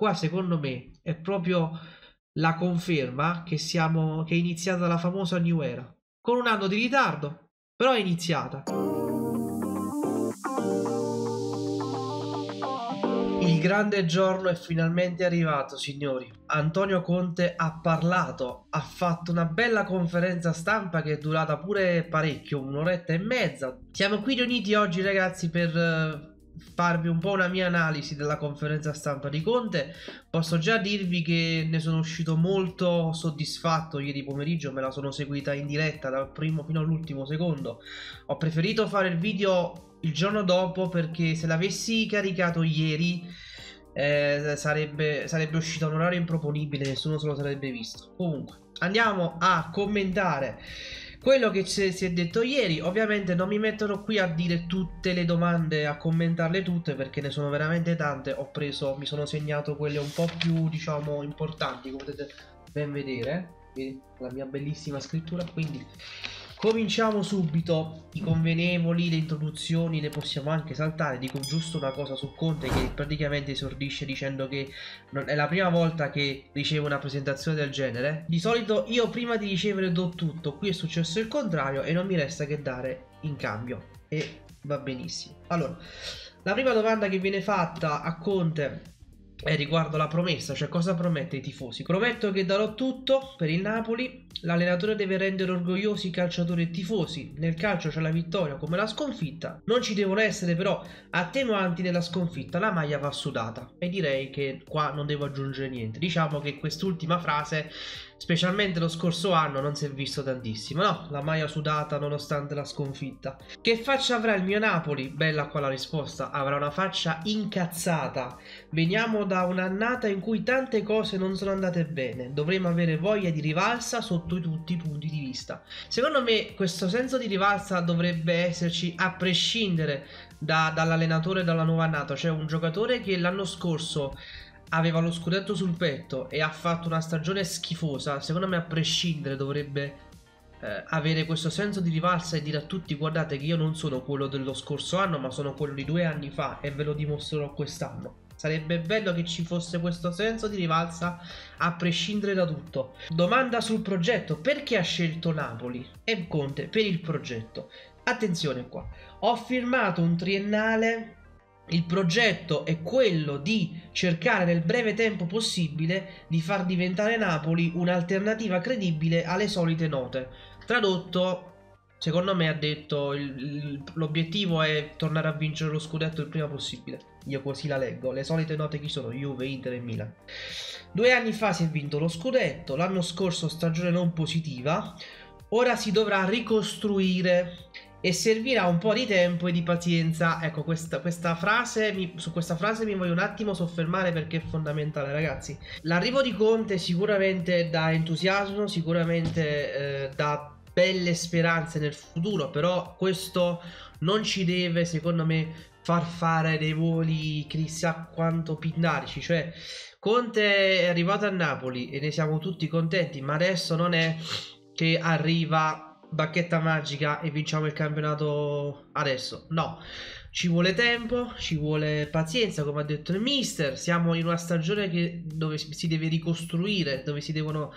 qua secondo me è proprio la conferma che siamo che è iniziata la famosa New Era. Con un anno di ritardo, però è iniziata. Il grande giorno è finalmente arrivato, signori. Antonio Conte ha parlato, ha fatto una bella conferenza stampa che è durata pure parecchio, un'oretta e mezza. Siamo qui riuniti oggi, ragazzi, per eh, farvi un po' una mia analisi della conferenza stampa di Conte, posso già dirvi che ne sono uscito molto soddisfatto ieri pomeriggio, me la sono seguita in diretta dal primo fino all'ultimo secondo. Ho preferito fare il video il giorno dopo perché se l'avessi caricato ieri eh, sarebbe, sarebbe uscito un orario improponibile, nessuno se lo sarebbe visto. Comunque, andiamo a commentare quello che si è detto ieri, ovviamente non mi metterò qui a dire tutte le domande, a commentarle tutte perché ne sono veramente tante. Ho preso, mi sono segnato quelle un po' più, diciamo, importanti, come potete ben vedere. La mia bellissima scrittura, quindi Cominciamo subito, i convenevoli, le introduzioni le possiamo anche saltare, dico giusto una cosa su Conte che praticamente esordisce dicendo che è la prima volta che riceve una presentazione del genere. Di solito io prima di ricevere do tutto, qui è successo il contrario e non mi resta che dare in cambio e va benissimo. Allora, la prima domanda che viene fatta a Conte è riguardo la promessa, cioè cosa promette ai tifosi. Prometto che darò tutto per il Napoli, l'allenatore deve rendere orgogliosi i calciatori e tifosi, nel calcio c'è la vittoria come la sconfitta, non ci devono essere però attenuanti nella sconfitta, la maglia va sudata e direi che qua non devo aggiungere niente. Diciamo che quest'ultima frase Specialmente lo scorso anno non si è visto tantissimo, no? La maglia sudata nonostante la sconfitta. Che faccia avrà il mio Napoli? Bella qua la risposta, avrà una faccia incazzata. Veniamo da un'annata in cui tante cose non sono andate bene, dovremo avere voglia di rivalsa sotto tutti i punti di vista. Secondo me questo senso di rivalsa dovrebbe esserci a prescindere da, dall'allenatore e dalla nuova annata, cioè un giocatore che l'anno scorso aveva lo scudetto sul petto e ha fatto una stagione schifosa, secondo me a prescindere dovrebbe eh, avere questo senso di rivalsa e dire a tutti guardate che io non sono quello dello scorso anno ma sono quello di due anni fa e ve lo dimostrerò quest'anno. Sarebbe bello che ci fosse questo senso di rivalsa a prescindere da tutto. Domanda sul progetto, perché ha scelto Napoli e Conte per il progetto? Attenzione qua, ho firmato un triennale il progetto è quello di cercare nel breve tempo possibile di far diventare Napoli un'alternativa credibile alle solite note. Tradotto, secondo me ha detto l'obiettivo è tornare a vincere lo scudetto il prima possibile. Io così la leggo. Le solite note chi sono? Juve, Inter e Milan. Due anni fa si è vinto lo scudetto, l'anno scorso stagione non positiva. Ora si dovrà ricostruire e servirà un po' di tempo e di pazienza. Ecco, questa, questa frase, mi, su questa frase mi voglio un attimo soffermare perché è fondamentale, ragazzi. L'arrivo di Conte sicuramente dà entusiasmo, sicuramente eh, dà belle speranze nel futuro, però questo non ci deve, secondo me, far fare dei voli chissà quanto pindarici, cioè Conte è arrivato a Napoli e ne siamo tutti contenti, ma adesso non è che arriva bacchetta magica e vinciamo il campionato adesso. No, ci vuole tempo, ci vuole pazienza, come ha detto il mister. Siamo in una stagione che, dove si deve ricostruire, dove si devono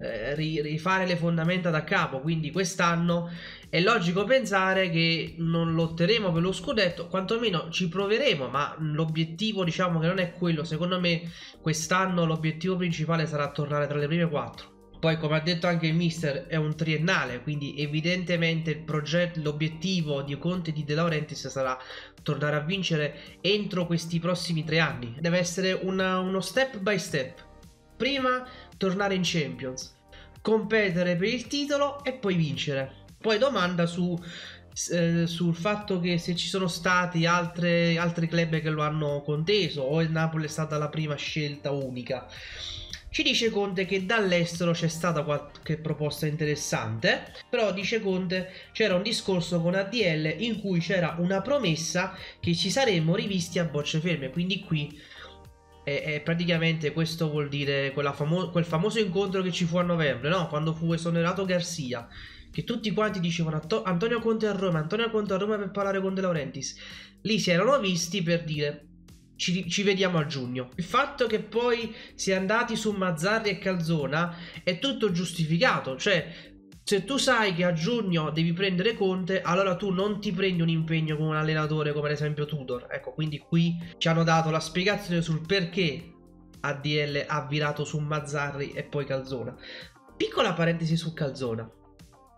eh, rifare le fondamenta da capo. Quindi quest'anno è logico pensare che non lotteremo per lo scudetto, quantomeno ci proveremo, ma l'obiettivo diciamo che non è quello. Secondo me quest'anno l'obiettivo principale sarà tornare tra le prime quattro. Poi, come ha detto anche il mister, è un triennale, quindi evidentemente l'obiettivo di Conte e di De Laurentiis sarà tornare a vincere entro questi prossimi tre anni. Deve essere una, uno step by step. Prima tornare in Champions, competere per il titolo e poi vincere. Poi domanda su, eh, sul fatto che se ci sono stati altre, altri club che lo hanno conteso o il Napoli è stata la prima scelta unica. Ci dice Conte che dall'estero c'è stata qualche proposta interessante, però dice Conte c'era un discorso con ADL in cui c'era una promessa che ci saremmo rivisti a bocce ferme, quindi qui è, praticamente questo vuol dire famo quel famoso incontro che ci fu a novembre, no? quando fu esonerato Garcia, che tutti quanti dicevano Antonio Conte a Roma, Antonio Conte a Roma per parlare con De Laurentiis, lì si erano visti per dire ci, ci, vediamo a giugno. Il fatto che poi sia andati su Mazzarri e Calzona è tutto giustificato, cioè se tu sai che a giugno devi prendere Conte, allora tu non ti prendi un impegno con un allenatore come ad esempio Tudor. Ecco, quindi qui ci hanno dato la spiegazione sul perché ADL ha virato su Mazzarri e poi Calzona. Piccola parentesi su Calzona.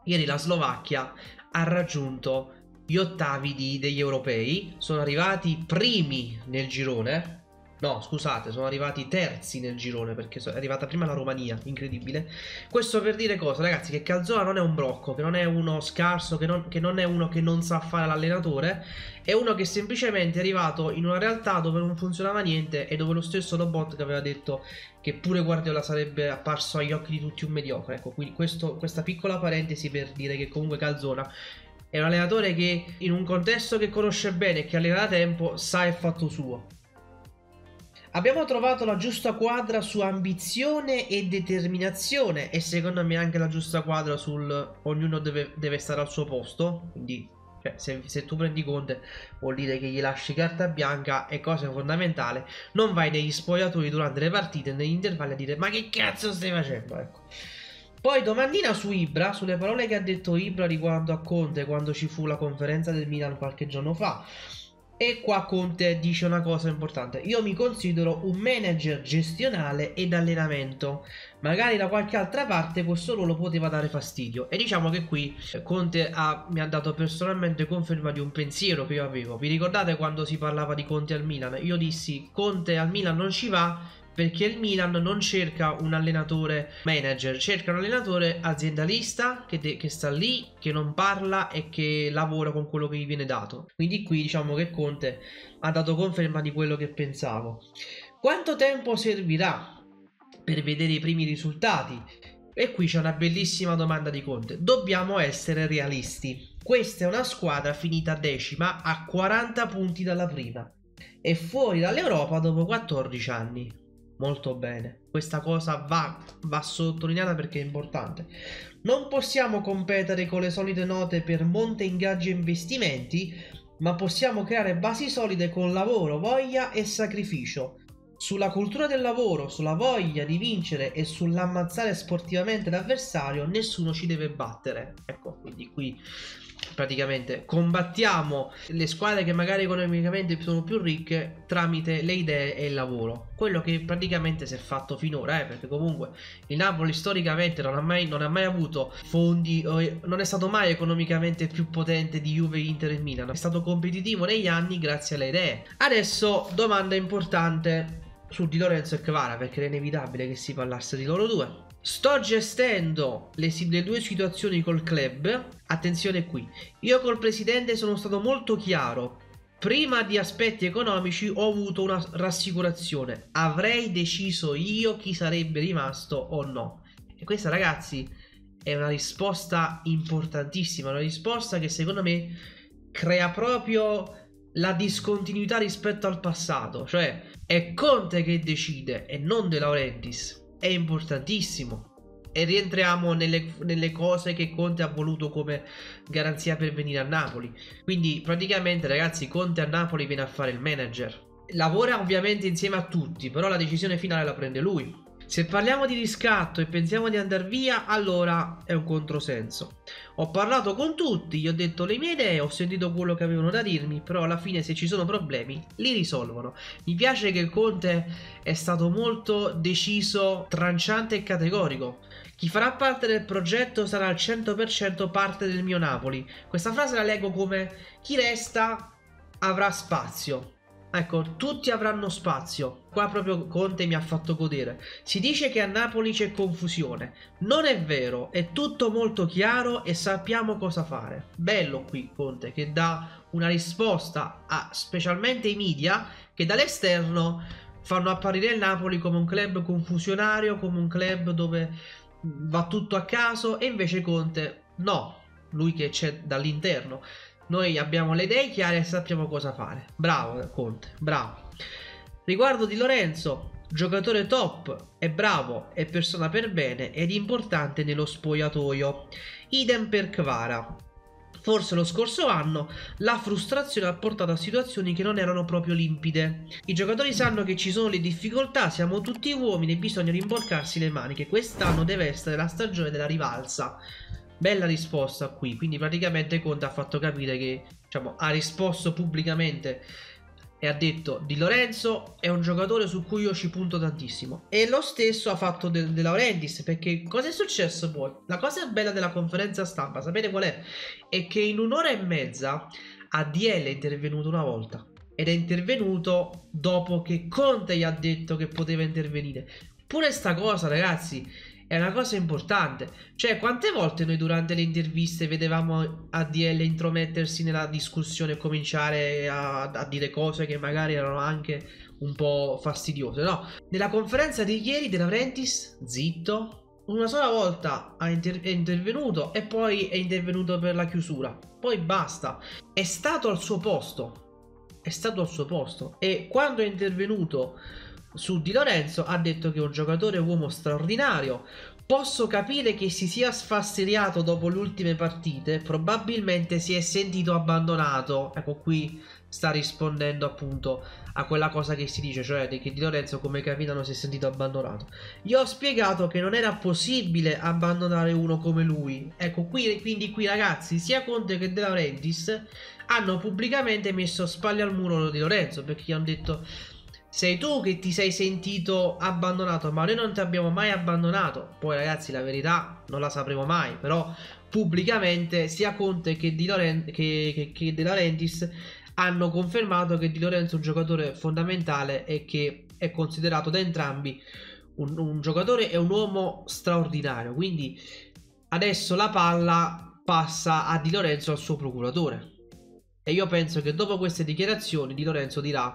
Ieri la Slovacchia ha raggiunto gli ottavi di, degli europei, sono arrivati primi nel girone. No, scusate, sono arrivati terzi nel girone perché è arrivata prima la Romania, incredibile. Questo per dire cosa, ragazzi, che Calzola non è un brocco, che non è uno scarso, che non, che non è uno che non sa fare l'allenatore, è uno che semplicemente è arrivato in una realtà dove non funzionava niente e dove lo stesso Robot che aveva detto che pure Guardiola sarebbe apparso agli occhi di tutti un mediocre. Ecco, quindi questo, questa piccola parentesi per dire che comunque Calzona è un allenatore che in un contesto che conosce bene e che allena da tempo sa il fatto suo. Abbiamo trovato la giusta quadra su ambizione e determinazione e secondo me anche la giusta quadra sul ognuno deve, deve stare al suo posto, quindi cioè, se, se, tu prendi Conte vuol dire che gli lasci carta bianca e cosa fondamentale, non vai negli spogliatoi durante le partite, negli intervalli a dire ma che cazzo stai facendo, ecco. Poi domandina su Ibra, sulle parole che ha detto Ibra riguardo a Conte quando ci fu la conferenza del Milan qualche giorno fa. E qua Conte dice una cosa importante. Io mi considero un manager gestionale ed allenamento. Magari da qualche altra parte questo ruolo poteva dare fastidio. E diciamo che qui Conte ha, mi ha dato personalmente conferma di un pensiero che io avevo. Vi ricordate quando si parlava di Conte al Milan? Io dissi Conte al Milan non ci va perché il Milan non cerca un allenatore manager, cerca un allenatore aziendalista che, che, sta lì, che non parla e che lavora con quello che gli viene dato. Quindi qui diciamo che Conte ha dato conferma di quello che pensavo. Quanto tempo servirà per vedere i primi risultati? E qui c'è una bellissima domanda di Conte. Dobbiamo essere realisti. Questa è una squadra finita decima a 40 punti dalla prima e fuori dall'Europa dopo 14 anni molto bene. Questa cosa va, va, sottolineata perché è importante. Non possiamo competere con le solite note per monte ingaggi e investimenti, ma possiamo creare basi solide con lavoro, voglia e sacrificio. Sulla cultura del lavoro, sulla voglia di vincere e sull'ammazzare sportivamente l'avversario, nessuno ci deve battere. Ecco, quindi qui praticamente combattiamo le squadre che magari economicamente sono più ricche tramite le idee e il lavoro. Quello che praticamente si è fatto finora, eh, perché comunque il Napoli storicamente non ha mai, non ha mai avuto fondi, non è stato mai economicamente più potente di Juve, Inter e Milan. È stato competitivo negli anni grazie alle idee. Adesso domanda importante su Di Lorenzo e Kvara, perché è inevitabile che si parlasse di loro due. Sto gestendo le, le, due situazioni col club. Attenzione qui. Io col presidente sono stato molto chiaro. Prima di aspetti economici ho avuto una rassicurazione. Avrei deciso io chi sarebbe rimasto o no. E questa, ragazzi, è una risposta importantissima. Una risposta che secondo me crea proprio la discontinuità rispetto al passato. Cioè, è Conte che decide e non De Laurentiis è importantissimo. E rientriamo nelle, nelle, cose che Conte ha voluto come garanzia per venire a Napoli. Quindi praticamente ragazzi Conte a Napoli viene a fare il manager. Lavora ovviamente insieme a tutti, però la decisione finale la prende lui. Se parliamo di riscatto e pensiamo di andare via, allora è un controsenso. Ho parlato con tutti, gli ho detto le mie idee, ho sentito quello che avevano da dirmi, però alla fine se ci sono problemi li risolvono. Mi piace che Conte è stato molto deciso, tranciante e categorico. Chi farà parte del progetto sarà al 100% parte del mio Napoli. Questa frase la leggo come chi resta avrà spazio. Ecco, tutti avranno spazio. Qua proprio Conte mi ha fatto godere. Si dice che a Napoli c'è confusione. Non è vero, è tutto molto chiaro e sappiamo cosa fare. Bello qui Conte che dà una risposta a specialmente i media che dall'esterno fanno apparire il Napoli come un club confusionario, come un club dove va tutto a caso e invece Conte no, lui che c'è dall'interno noi abbiamo le idee chiare e sappiamo cosa fare. Bravo Conte, bravo. Riguardo di Lorenzo, giocatore top, è bravo, è persona per bene ed importante nello spogliatoio. Idem per Kvara. Forse lo scorso anno la frustrazione ha portato a situazioni che non erano proprio limpide. I giocatori sanno che ci sono le difficoltà, siamo tutti uomini e bisogna rimborcarsi le maniche. Quest'anno deve essere la stagione della rivalsa. Bella risposta qui, quindi praticamente Conte ha fatto capire che diciamo, ha risposto pubblicamente e ha detto Di Lorenzo è un giocatore su cui io ci punto tantissimo e lo stesso ha fatto De, De Laurentiis perché cosa è successo poi? La cosa bella della conferenza stampa, sapete qual è? È che in un'ora e mezza ADL è intervenuto una volta ed è intervenuto dopo che Conte gli ha detto che poteva intervenire pure sta cosa ragazzi è una cosa importante. Cioè, quante volte noi durante le interviste vedevamo ADL intromettersi nella discussione e cominciare a, a, dire cose che magari erano anche un po' fastidiose, no? Nella conferenza di ieri De Laurentiis, zitto, una sola volta inter- è intervenuto e poi è intervenuto per la chiusura. Poi basta. È stato al suo posto. È stato al suo posto. E quando è intervenuto su Di Lorenzo ha detto che è un giocatore uomo straordinario. Posso capire che si sia sfastidiato dopo le ultime partite, probabilmente si è sentito abbandonato. Ecco qui sta rispondendo appunto a quella cosa che si dice, cioè che Di Lorenzo come capitano si è sentito abbandonato. Gli ho spiegato che non era possibile abbandonare uno come lui. Ecco qui, quindi qui ragazzi, sia Conte che De Laurentiis hanno pubblicamente messo spalle al muro Di Lorenzo perché gli hanno detto sei tu che ti sei sentito abbandonato, ma noi non ti abbiamo mai abbandonato. Poi, ragazzi, la verità non la sapremo mai. Però, pubblicamente, sia Conte che Di, Loren- che, che, che De Laurentiis hanno confermato che Di Lorenzo è un giocatore fondamentale e che è considerato da entrambi un, un giocatore e un uomo straordinario. Quindi, adesso la palla passa a Di Lorenzo al suo procuratore. E io penso che dopo queste dichiarazioni Di Lorenzo dirà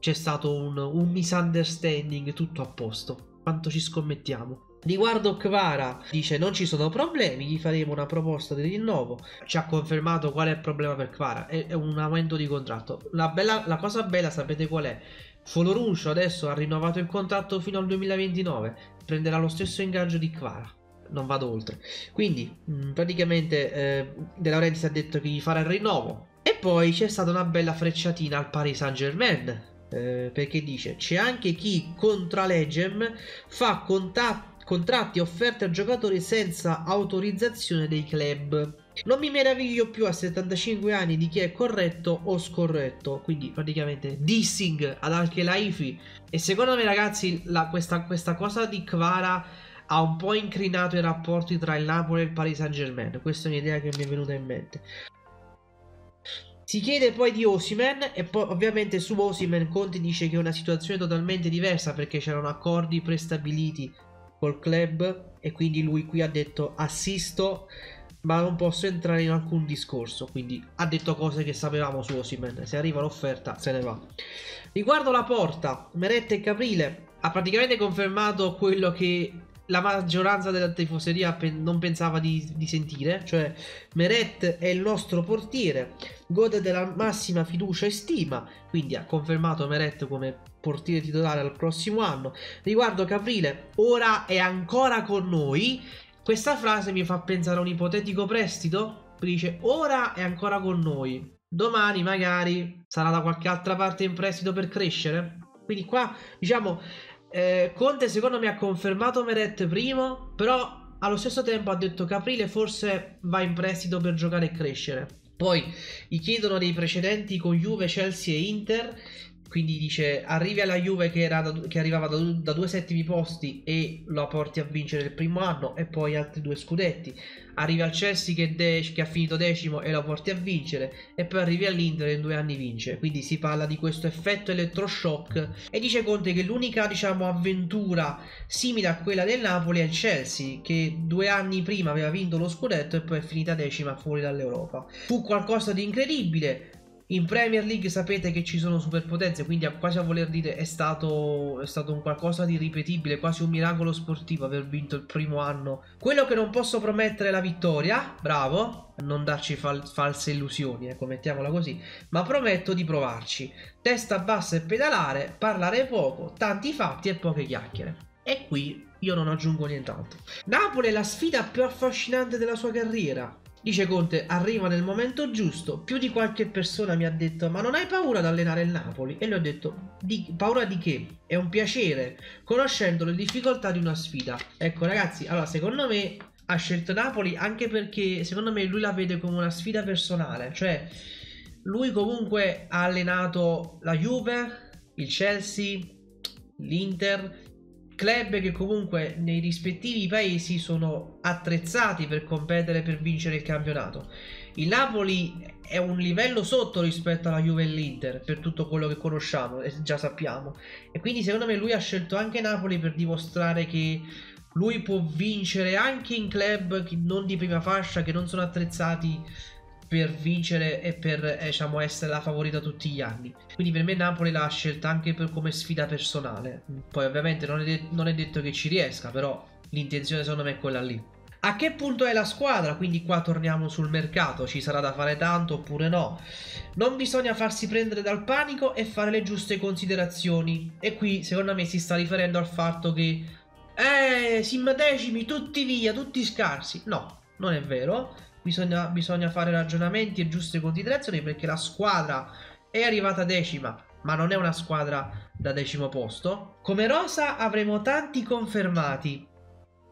c'è stato un, un misunderstanding tutto a posto. Quanto ci scommettiamo? Riguardo Kvara, dice non ci sono problemi, gli faremo una proposta di rinnovo. Ci ha confermato qual è il problema per Kvara, è, è un aumento di contratto. La, bella, la, cosa bella sapete qual è? Foloruncio adesso ha rinnovato il contratto fino al 2029, prenderà lo stesso ingaggio di Kvara. Non vado oltre. Quindi, mh, mm, praticamente, eh, De Laurentiis ha detto che gli farà il rinnovo. E poi c'è stata una bella frecciatina al Paris Saint Germain eh, perché dice c'è anche chi contra Legem fa contat- contratti offerte a giocatori senza autorizzazione dei club. Non mi meraviglio più a 75 anni di chi è corretto o scorretto, quindi praticamente dissing ad Al-Khelaifi. E secondo me ragazzi la, questa, questa cosa di Kvara ha un po' incrinato i rapporti tra il Napoli e il Paris Saint Germain. Questa è un'idea che mi è venuta in mente. Si chiede poi di Osimen e poi ovviamente su Osimen Conti dice che è una situazione totalmente diversa perché c'erano accordi prestabiliti col club e quindi lui qui ha detto assisto ma non posso entrare in alcun discorso. Quindi ha detto cose che sapevamo su Osimen se arriva l'offerta se ne va. Riguardo la porta Merette e Caprile ha praticamente confermato quello che la maggioranza della tifoseria non pensava di, di, sentire, cioè Meret è il nostro portiere, gode della massima fiducia e stima, quindi ha confermato Meret come portiere titolare al prossimo anno. Riguardo Caprile, ora è ancora con noi. Questa frase mi fa pensare a un ipotetico prestito. Dice ora è ancora con noi. Domani magari sarà da qualche altra parte in prestito per crescere. Quindi qua diciamo eh, Conte secondo me ha confermato Meret primo, però allo stesso tempo ha detto che Aprile forse va in prestito per giocare e crescere. Poi gli chiedono dei precedenti con Juve, Chelsea e Inter quindi dice arrivi alla Juve che, da, che arrivava da, da, due settimi posti e lo porti a vincere il primo anno e poi altri due scudetti. Arrivi al Chelsea che, de- che, ha finito decimo e lo porti a vincere e poi arrivi all'Inter e in due anni vince. Quindi si parla di questo effetto elettroshock e dice Conte che l'unica diciamo avventura simile a quella del Napoli è il Chelsea che due anni prima aveva vinto lo scudetto e poi è finita decima fuori dall'Europa. Fu qualcosa di incredibile in Premier League sapete che ci sono superpotenze, quindi quasi a voler dire è stato, è stato un qualcosa di ripetibile, quasi un miracolo sportivo aver vinto il primo anno. Quello che non posso promettere è la vittoria, bravo, non darci fal- false illusioni, ecco, mettiamola così, ma prometto di provarci. Testa bassa e pedalare, parlare poco, tanti fatti e poche chiacchiere. E qui io non aggiungo nient'altro. Napoli è la sfida più affascinante della sua carriera. Dice Conte, arriva nel momento giusto. Più di qualche persona mi ha detto, ma non hai paura di allenare il Napoli? E gli ho detto, di, paura di che? È un piacere, conoscendo le difficoltà di una sfida. Ecco ragazzi, allora secondo me ha scelto Napoli anche perché secondo me lui la vede come una sfida personale. Cioè, lui comunque ha allenato la Juve, il Chelsea, l'Inter, club che comunque nei rispettivi paesi sono attrezzati per competere per vincere il campionato. Il Napoli è un livello sotto rispetto alla Juve e all'Inter per tutto quello che conosciamo e già sappiamo. E quindi secondo me lui ha scelto anche Napoli per dimostrare che lui può vincere anche in club non di prima fascia che non sono attrezzati per vincere e per eh, diciamo, essere la favorita tutti gli anni. Quindi per me Napoli l'ha scelta anche per, come sfida personale. Poi ovviamente non è, non è detto che ci riesca, però l'intenzione secondo me è quella lì. A che punto è la squadra? Quindi qua torniamo sul mercato, ci sarà da fare tanto oppure no? Non bisogna farsi prendere dal panico e fare le giuste considerazioni. E qui secondo me si sta riferendo al fatto che eh, sim decimi, tutti via, tutti scarsi. No, non è vero bisogna, bisogna fare ragionamenti e giuste considerazioni perché la squadra è arrivata decima ma non è una squadra da decimo posto. Come rosa avremo tanti confermati.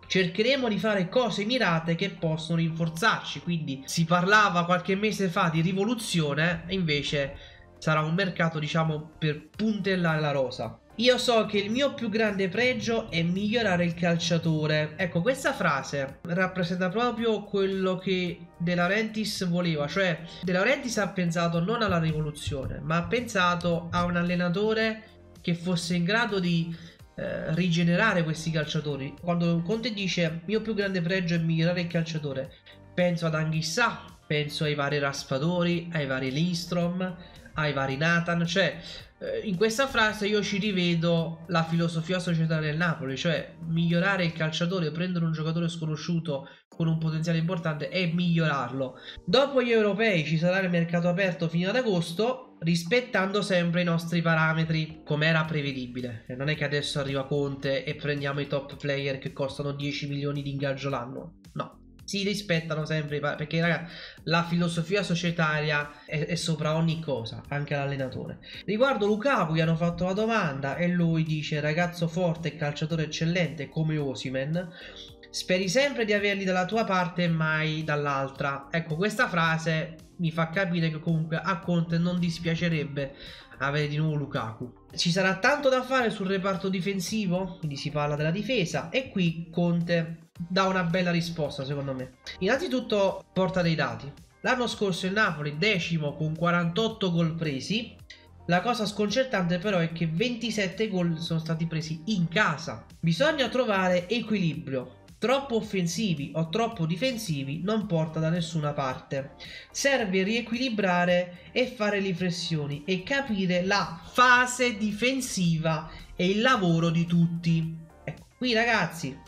Cercheremo di fare cose mirate che possono rinforzarci. Quindi si parlava qualche mese fa di rivoluzione, invece sarà un mercato, diciamo, per puntellare la rosa. Io so che il mio più grande pregio è migliorare il calciatore. Ecco, questa frase rappresenta proprio quello che De Laurentiis voleva, cioè De Laurentiis ha pensato non alla rivoluzione, ma ha pensato a un allenatore che fosse in grado di eh, rigenerare questi calciatori. Quando Conte dice il mio più grande pregio è migliorare il calciatore, penso ad Anghissà, penso ai vari Raspadori, ai vari Lindstrom, ai vari Nathan, cioè eh, in questa frase io ci rivedo la filosofia societaria del Napoli, cioè migliorare il calciatore, prendere un giocatore sconosciuto con un potenziale importante e migliorarlo. Dopo gli europei ci sarà il mercato aperto fino ad agosto, rispettando sempre i nostri parametri, come era prevedibile. Non è che adesso arriva Conte e prendiamo i top player che costano 10 milioni di ingaggio l'anno. No, si rispettano sempre perché ragazzi la filosofia societaria è, è, sopra ogni cosa anche l'allenatore riguardo Lukaku gli hanno fatto la domanda e lui dice ragazzo forte e calciatore eccellente come Osimen speri sempre di averli dalla tua parte e mai dall'altra. Ecco questa frase mi fa capire che comunque a Conte non dispiacerebbe avere di nuovo Lukaku. Ci sarà tanto da fare sul reparto difensivo? Quindi si parla della difesa. E qui Conte dà una bella risposta secondo me. Innanzitutto porta dei dati. L'anno scorso il Napoli decimo con 48 gol presi. La cosa sconcertante però è che 27 gol sono stati presi in casa. Bisogna trovare equilibrio. Troppo offensivi o troppo difensivi non porta da nessuna parte. Serve riequilibrare e fare riflessioni e capire la fase difensiva e il lavoro di tutti. Ecco, qui ragazzi,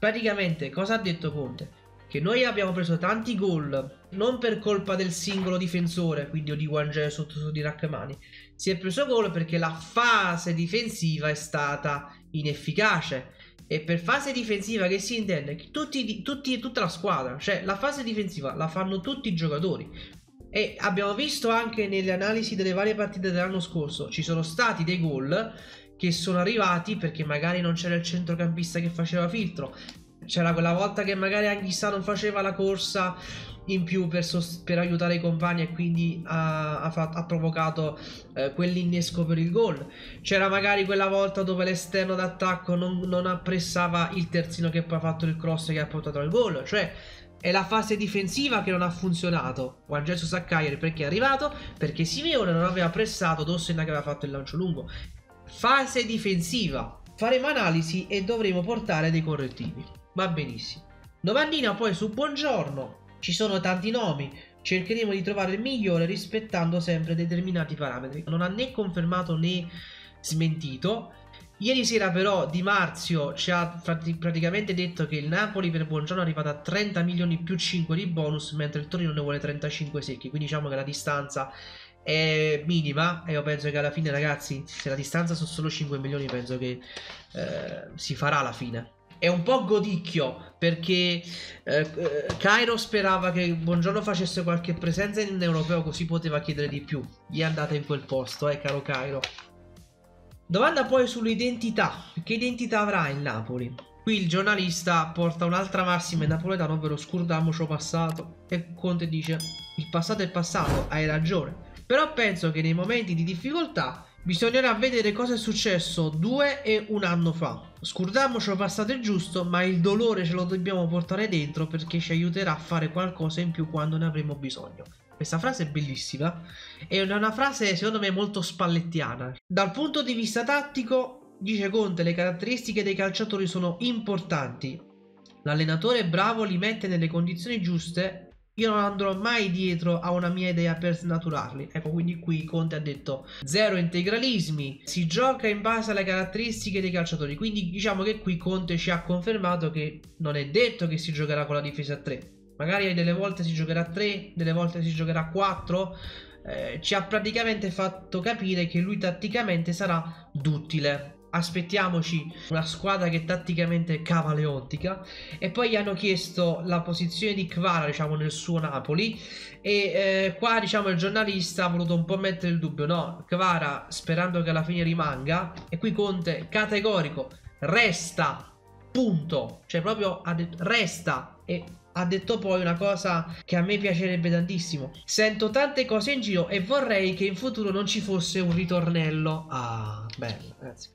Praticamente cosa ha detto Conte? Che noi abbiamo preso tanti gol non per colpa del singolo difensore, quindi di Wangel sotto di Rachmani. Si è preso gol perché la fase difensiva è stata inefficace. E per fase difensiva che si intende? Tutti, tutti, tutta la squadra, cioè la fase difensiva la fanno tutti i giocatori. E abbiamo visto anche nelle analisi delle varie partite dell'anno scorso, ci sono stati dei gol che sono arrivati perché magari non c'era il centrocampista che faceva filtro. C'era quella volta che magari Anghissa non faceva la corsa in più per, per aiutare i compagni e quindi ha, ha, ha provocato eh, quell'innesco per il gol. C'era magari quella volta dove l'esterno d'attacco non, non appressava il terzino che poi ha fatto il cross che ha portato al gol. Cioè è la fase difensiva che non ha funzionato. Juan Jesus Cagliari perché è arrivato, perché Simeone non aveva pressato Dossen che aveva fatto il lancio lungo. Fase difensiva. Faremo analisi e dovremo portare dei correttivi. Va benissimo. Domandina poi su buongiorno. Ci sono tanti nomi. Cercheremo di trovare il migliore rispettando sempre determinati parametri. Non ha né confermato né smentito. Ieri sera però Di Marzio ci ha praticamente detto che il Napoli per Buongiorno è arrivato a 30 milioni più 5 di bonus mentre il Torino ne vuole 35 secchi quindi diciamo che la distanza è minima e io penso che alla fine ragazzi se la distanza sono solo 5 milioni penso che eh, si farà alla fine è un po' godicchio perché eh, Cairo sperava che Buongiorno facesse qualche presenza in europeo così poteva chiedere di più. Gli è andata in quel posto, eh, caro Cairo. Domanda poi sull'identità. Che identità avrà il Napoli? Qui il giornalista porta un'altra massima in napoletano, ovvero scurdamoci passato. E Conte dice, il passato è passato, hai ragione. Però penso che nei momenti di difficoltà bisognerà vedere cosa è successo due e un anno fa. Scurdamoci passato è giusto, ma il dolore ce lo dobbiamo portare dentro perché ci aiuterà a fare qualcosa in più quando ne avremo bisogno. Questa frase è bellissima è una frase secondo me molto spallettiana. Dal punto di vista tattico, dice Conte, le caratteristiche dei calciatori sono importanti. L'allenatore bravo, li mette nelle condizioni giuste. Io non andrò mai dietro a una mia idea per snaturarli. Ecco, quindi qui Conte ha detto zero integralismi, si gioca in base alle caratteristiche dei calciatori. Quindi diciamo che qui Conte ci ha confermato che non è detto che si giocherà con la difesa a 3 Magari delle volte si giocherà a 3, delle volte si giocherà a 4. Eh, ci ha praticamente fatto capire che lui tatticamente sarà duttile. Aspettiamoci una squadra che tatticamente è cavaleontica. E poi gli hanno chiesto la posizione di Kvara, diciamo, nel suo Napoli. E eh, qua, diciamo, il giornalista ha voluto un po' mettere il dubbio. No, Kvara, sperando che alla fine rimanga. E qui Conte, categorico, resta. Punto. Cioè, proprio ha detto resta. E ha detto poi una cosa che a me piacerebbe tantissimo. Sento tante cose in giro e vorrei che in futuro non ci fosse un ritornello. Ah, bello, ragazzi.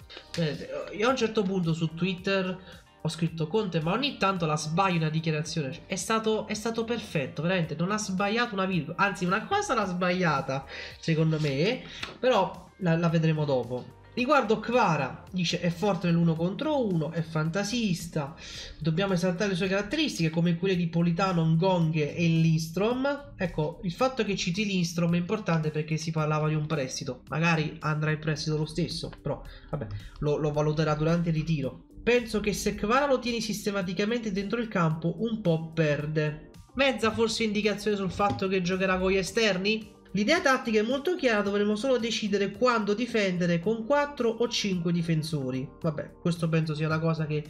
Io a un certo punto su Twitter ho scritto Conte, ma ogni tanto la sbaglio una dichiarazione. È stato, è stato perfetto, veramente. Non ha sbagliato una virgola. Anzi, una cosa l'ha sbagliata, secondo me. Però la, la vedremo dopo. Riguardo Kvara, dice è forte nell'uno contro uno, è fantasista, dobbiamo esaltare le sue caratteristiche come quelle di Politano, Ngonghe e Lindstrom. Ecco, il fatto che citi Lindstrom è importante perché si parlava di un prestito, magari andrà in prestito lo stesso, però vabbè, lo, lo valuterà durante il ritiro. Penso che se Kvara lo tieni sistematicamente dentro il campo, un po' perde. Mezza forse indicazione sul fatto che giocherà con gli esterni? L'idea tattica è molto chiara, dovremo solo decidere quando difendere con 4 o 5 difensori. Vabbè, questo penso sia una cosa che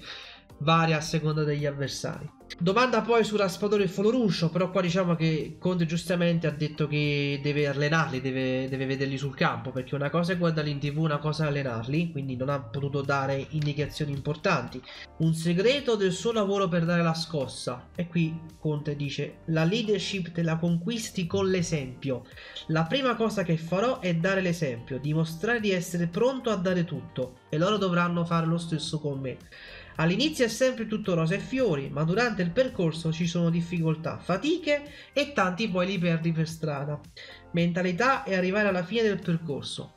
varia a seconda degli avversari. Domanda poi su Raspadori e Foloruscio, però qua diciamo che Conte giustamente ha detto che deve allenarli, deve, deve, vederli sul campo, perché una cosa è guardarli in tv, una cosa è allenarli, quindi non ha potuto dare indicazioni importanti. Un segreto del suo lavoro per dare la scossa, e qui Conte dice, la leadership te la conquisti con l'esempio. La prima cosa che farò è dare l'esempio, dimostrare di essere pronto a dare tutto, e loro dovranno fare lo stesso con me. All'inizio è sempre tutto rose e fiori, ma durante il percorso ci sono difficoltà, fatiche e tanti poi li perdi per strada. Mentalità è arrivare alla fine del percorso.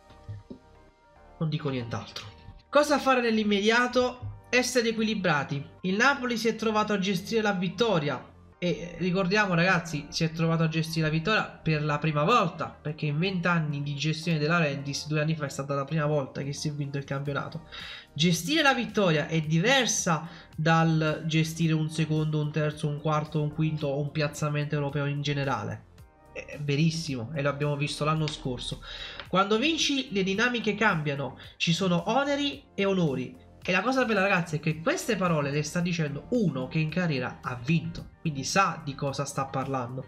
Non dico nient'altro. Cosa fare nell'immediato? Essere equilibrati. Il Napoli si è trovato a gestire la vittoria, e ricordiamo ragazzi, si è trovato a gestire la vittoria per la prima volta, perché in 20 anni di gestione della Rendis, due anni fa è stata la prima volta che si è vinto il campionato. Gestire la vittoria è diversa dal gestire un secondo, un terzo, un quarto, un quinto o un piazzamento europeo in generale. È verissimo e lo abbiamo visto l'anno scorso. Quando vinci le dinamiche cambiano, ci sono oneri e onori e la cosa bella ragazzi è che queste parole le sta dicendo uno che in carriera ha vinto, quindi sa di cosa sta parlando.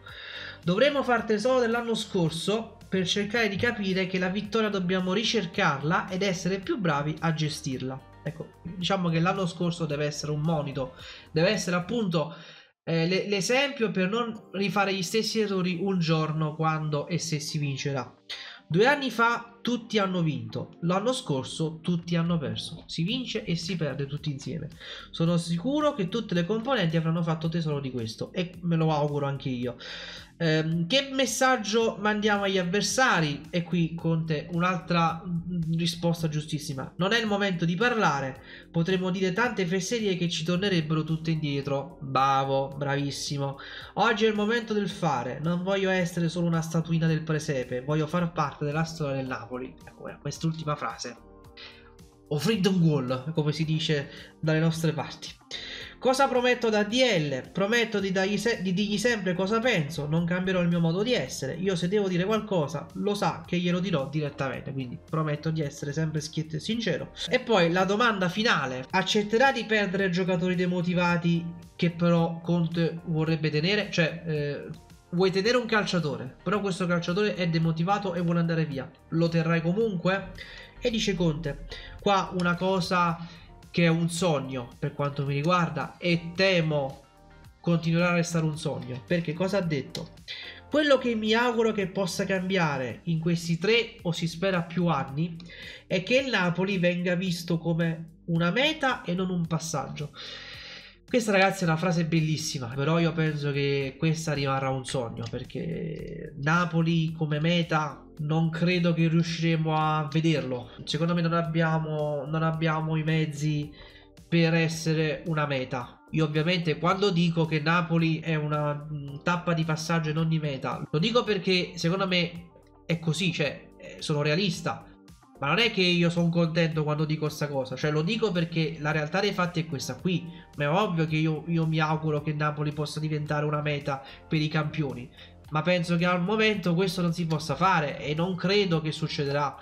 Dovremmo far tesoro dell'anno scorso per cercare di capire che la vittoria dobbiamo ricercarla ed essere più bravi a gestirla. Ecco, diciamo che l'anno scorso deve essere un monito, deve essere appunto eh, l'esempio per non rifare gli stessi errori un giorno quando e se si vincerà. Due anni fa tutti hanno vinto, l'anno scorso tutti hanno perso. Si vince e si perde tutti insieme. Sono sicuro che tutte le componenti avranno fatto tesoro di questo e me lo auguro anche io. Ehm, che messaggio mandiamo agli avversari? E qui Conte un'altra risposta giustissima. Non è il momento di parlare, potremmo dire tante fesserie che ci tornerebbero tutte indietro. Bravo, bravissimo. Oggi è il momento del fare. Non voglio essere solo una statuina del presepe, voglio far parte della storia del Napoli. Ecco, quest'ultima frase. O Freedom Wall, come si dice dalle nostre parti. Cosa prometto da DL? Prometto di, se- di dirgli sempre cosa penso, non cambierò il mio modo di essere. Io se devo dire qualcosa, lo sa che glielo dirò direttamente, quindi prometto di essere sempre schietto e sincero. E poi la domanda finale, accetterà di perdere giocatori demotivati che però Conte vorrebbe tenere? Cioè... Eh, vuoi tenere un calciatore, però questo calciatore è demotivato e vuole andare via. Lo terrai comunque? E dice Conte, qua una cosa che è un sogno per quanto mi riguarda e temo continuerà a restare un sogno. Perché cosa ha detto? Quello che mi auguro che possa cambiare in questi tre o si spera più anni è che il Napoli venga visto come una meta e non un passaggio. Questa ragazzi è una frase bellissima, però io penso che questa rimarrà un sogno perché Napoli come meta non credo che riusciremo a vederlo. Secondo me non abbiamo, non abbiamo i mezzi per essere una meta. Io ovviamente quando dico che Napoli è una tappa di passaggio e non di meta, lo dico perché secondo me è così, cioè sono realista. Ma non è che io sono contento quando dico questa cosa, cioè lo dico perché la realtà dei fatti è questa qui. Ma è ovvio che io, io mi auguro che Napoli possa diventare una meta per i campioni. Ma penso che al momento questo non si possa fare e non credo che succederà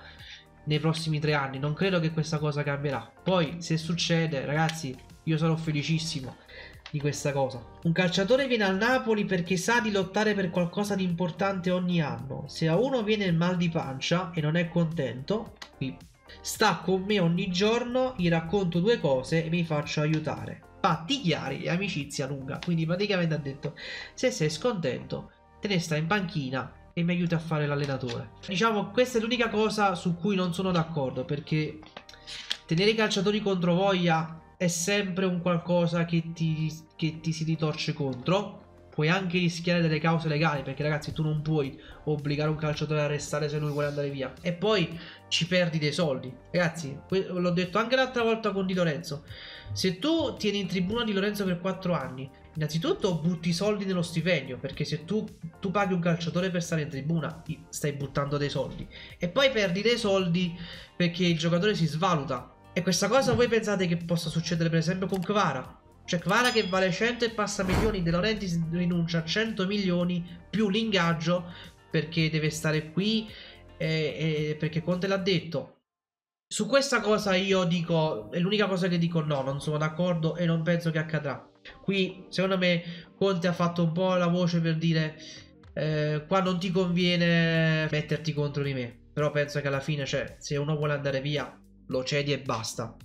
nei prossimi tre anni. Non credo che questa cosa cambierà. Poi, se succede, ragazzi, io sarò felicissimo di questa cosa. Un calciatore viene al Napoli perché sa di lottare per qualcosa di importante ogni anno. Se a uno viene il mal di pancia e non è contento, sta con me ogni giorno, gli racconto due cose e mi faccio aiutare. Patti chiari e amicizia lunga. Quindi praticamente ha detto, se sei scontento, te ne stai in panchina e mi aiuti a fare l'allenatore. Diciamo, questa è l'unica cosa su cui non sono d'accordo perché tenere i calciatori contro voglia è sempre un qualcosa che ti, che ti si ritorce contro. Puoi anche rischiare delle cause legali perché ragazzi tu non puoi obbligare un calciatore a restare se lui vuole andare via. E poi ci perdi dei soldi. Ragazzi, l'ho detto anche l'altra volta con Di Lorenzo. Se tu tieni in tribuna Di Lorenzo per 4 anni, innanzitutto butti i soldi nello stipendio, perché se tu, tu, paghi un calciatore per stare in tribuna, stai buttando dei soldi. E poi perdi dei soldi perché il giocatore si svaluta. E questa cosa voi pensate che possa succedere per esempio con Kvara? Cioè Kvara che vale 100 e passa milioni, De Laurentiis rinuncia a 100 milioni più l'ingaggio perché deve stare qui e, e perché Conte l'ha detto. Su questa cosa io dico, è l'unica cosa che dico no, non sono d'accordo e non penso che accadrà. Qui secondo me Conte ha fatto un po' la voce per dire eh, qua non ti conviene metterti contro di me. Però penso che alla fine, cioè, se uno vuole andare via, lo cedi e basta.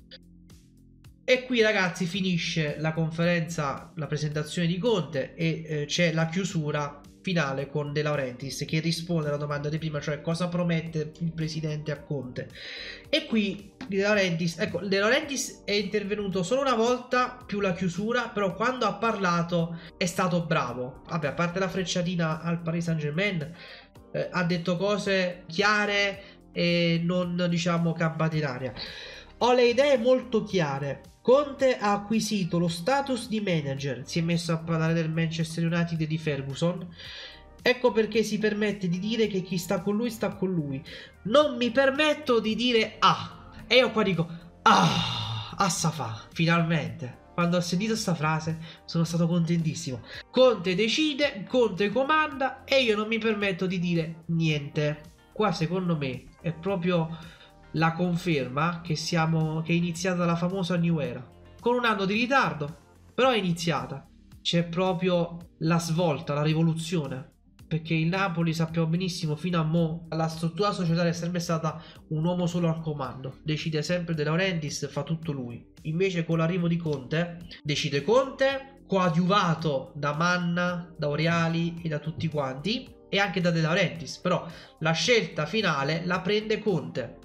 E qui ragazzi finisce la conferenza, la presentazione di Conte e eh, c'è la chiusura finale con De Laurentiis che risponde alla domanda di prima, cioè cosa promette il presidente a Conte. E qui De Laurentiis, ecco, De Laurentiis è intervenuto solo una volta più la chiusura, però quando ha parlato è stato bravo. Vabbè, a parte la frecciatina al Paris Saint-Germain, eh, ha detto cose chiare e non diciamo campate in aria. Ho le idee molto chiare. Conte ha acquisito lo status di manager, si è messo a parlare del Manchester United di Ferguson. Ecco perché si permette di dire che chi sta con lui sta con lui. Non mi permetto di dire ah. E io qua dico ah, assafà, finalmente. Quando ho sentito questa frase sono stato contentissimo. Conte decide, Conte comanda e io non mi permetto di dire niente. Qua secondo me è proprio la conferma che, siamo, che è iniziata la famosa New Era. Con un anno di ritardo, però è iniziata. C'è proprio la svolta, la rivoluzione. Perché il Napoli sappiamo benissimo fino a mo' la struttura societaria è sempre stata un uomo solo al comando. Decide sempre De Laurentiis, fa tutto lui. Invece con l'arrivo di Conte, decide Conte, coadiuvato da Manna, da Oriali e da tutti quanti e anche da De Laurentiis, però la scelta finale la prende Conte.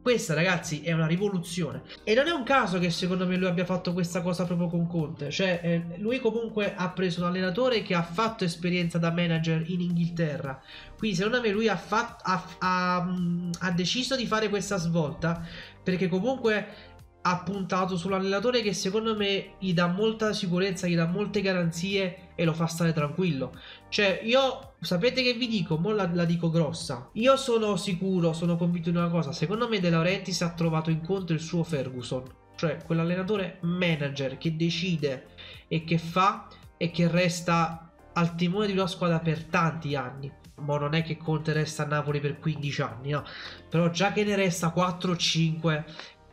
Questa ragazzi è una rivoluzione e non è un caso che secondo me lui abbia fatto questa cosa proprio con Conte, cioè eh, lui comunque ha preso un allenatore che ha fatto esperienza da manager in Inghilterra, quindi secondo me lui ha, fatto, ha, ha, ha deciso di fare questa svolta perché comunque ha puntato sull'allenatore che secondo me gli dà molta sicurezza, gli dà molte garanzie e lo fa stare tranquillo. Cioè, io sapete che vi dico, mo la, la dico grossa. Io sono sicuro, sono convinto di una cosa. Secondo me De Laurentiis ha trovato incontro il suo Ferguson. Cioè quell'allenatore manager che decide e che fa e che resta al timone di una squadra per tanti anni. Ma non è che Conte resta a Napoli per 15 anni, no. Però già che ne resta 4-5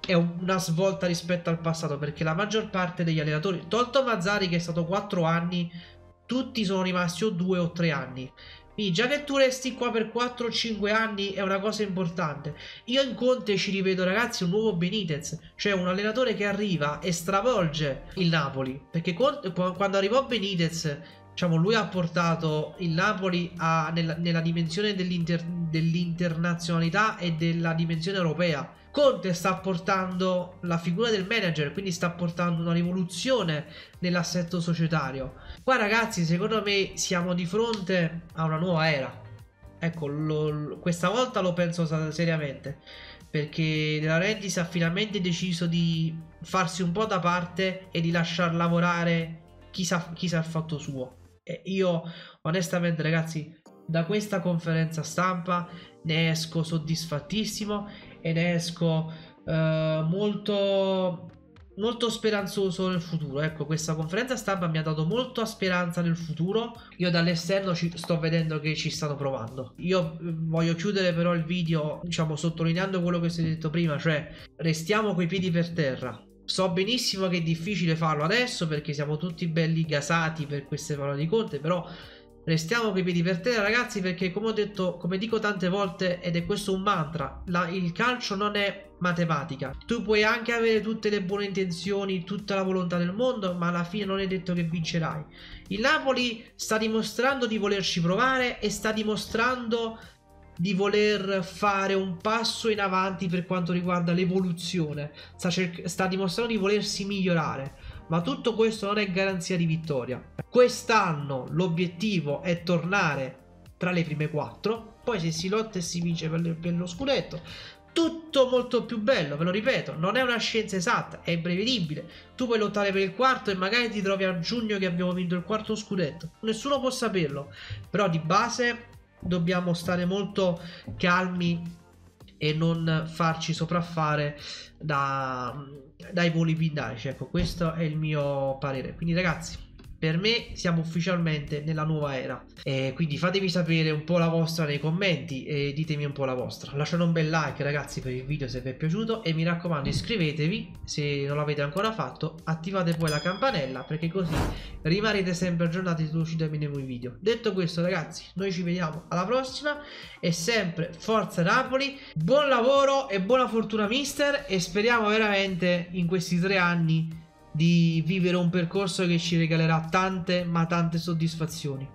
è una svolta rispetto al passato perché la maggior parte degli allenatori, tolto Mazzari che è stato 4 anni, tutti sono rimasti o 2 o 3 anni. Quindi già che tu resti qua per 4-5 anni è una cosa importante. Io in Conte ci rivedo ragazzi un nuovo Benitez, cioè un allenatore che arriva e stravolge il Napoli. Perché quando arrivò Benitez, diciamo, lui ha portato il Napoli a, nella, nella, dimensione dell'inter, dell'internazionalità e della dimensione europea. Conte sta portando la figura del manager, quindi sta portando una rivoluzione nell'assetto societario. Qua ragazzi, secondo me siamo di fronte a una nuova era. Ecco, lo, questa volta lo penso seriamente, perché De Laurentiis ha finalmente deciso di farsi un po' da parte e di lasciar lavorare chi sa, chi sa il fatto suo. E io onestamente ragazzi da questa conferenza stampa ne esco soddisfattissimo e ne esco uh, molto molto speranzoso nel futuro. Ecco, questa conferenza stampa mi ha dato molta speranza nel futuro. Io dall'esterno ci sto vedendo che ci stanno provando. Io eh, voglio chiudere però il video, diciamo, sottolineando quello che si è detto prima, cioè restiamo coi piedi per terra. So benissimo che è difficile farlo adesso perché siamo tutti belli gasati per queste parole di Conte, però Restiamo coi piedi per terra ragazzi perché come ho detto, come dico tante volte ed è questo un mantra, la, il calcio non è matematica. Tu puoi anche avere tutte le buone intenzioni, tutta la volontà del mondo, ma alla fine non è detto che vincerai. Il Napoli sta dimostrando di volerci provare e sta dimostrando di voler fare un passo in avanti per quanto riguarda l'evoluzione. Sta, sta dimostrando di volersi migliorare ma tutto questo non è garanzia di vittoria. Quest'anno l'obiettivo è tornare tra le prime quattro, poi se si lotta e si vince per, lo scudetto, tutto molto più bello, ve lo ripeto, non è una scienza esatta, è imprevedibile. Tu puoi lottare per il quarto e magari ti trovi a giugno che abbiamo vinto il quarto scudetto. Nessuno può saperlo, però di base dobbiamo stare molto calmi e non farci sopraffare da, dai voli pindarici. Ecco, questo è il mio parere. Quindi ragazzi, per me siamo ufficialmente nella nuova era. E quindi fatemi sapere un po' la vostra nei commenti e ditemi un po' la vostra. Lasciate un bel like ragazzi per il video se vi è piaciuto e mi raccomando iscrivetevi se non l'avete ancora fatto attivate poi la campanella perché così rimarrete sempre aggiornati sull'uscita dei nuovi video. Detto questo ragazzi noi ci vediamo alla prossima e sempre forza Napoli buon lavoro e buona fortuna mister e speriamo veramente in questi tre anni di vivere un percorso che ci regalerà tante ma tante soddisfazioni.